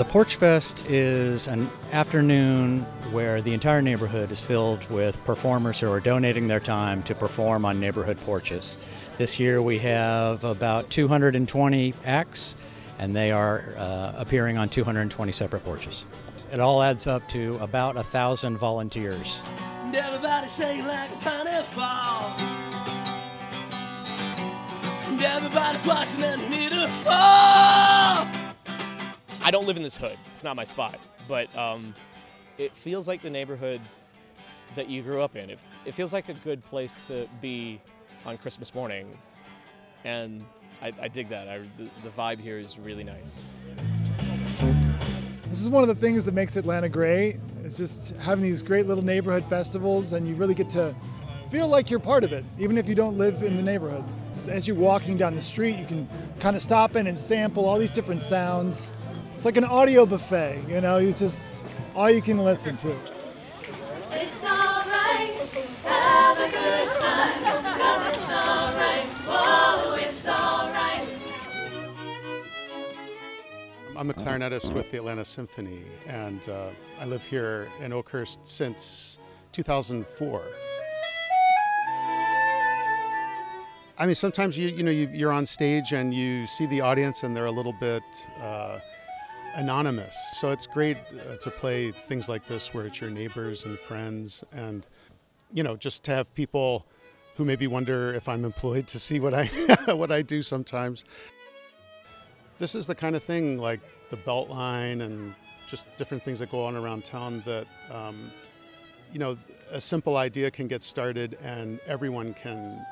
The Porch Fest is an afternoon where the entire neighborhood is filled with performers who are donating their time to perform on neighborhood porches. This year we have about 220 acts, and they are uh, appearing on 220 separate porches. It all adds up to about a thousand volunteers. Everybody's watching fall. I don't live in this hood. It's not my spot. But um, it feels like the neighborhood that you grew up in. It, it feels like a good place to be on Christmas morning. And I, I dig that. I, the, the vibe here is really nice. This is one of the things that makes Atlanta great. It's just having these great little neighborhood festivals, and you really get to feel like you're part of it, even if you don't live in the neighborhood. Just as you're walking down the street, you can kind of stop in and sample all these different sounds. It's like an audio buffet, you know, you just all you can listen to. It's alright, have a good time, 'cause it's alright, whoa, it's alright. I'm a clarinetist with the Atlanta Symphony, and uh, I live here in Oakhurst since 2004. I mean, sometimes you you know you, you're on stage and you see the audience and they're a little bit uh, anonymous. So it's great uh, to play things like this where it's your neighbors and friends, and you know just to have people who maybe wonder if I'm employed to see what I what I do sometimes. This is the kind of thing like the Beltline and just different things that go on around town that, um, you know, a simple idea can get started and everyone can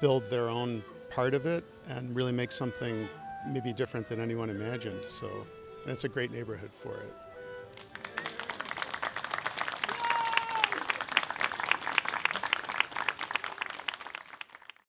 build their own part of it and really make something maybe different than anyone imagined. So, and it's a great neighborhood for it.